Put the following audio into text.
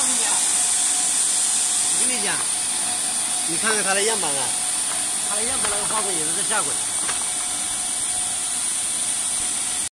我跟你讲，你看看他的样板啊，他的样板那个花纹也是在下轨。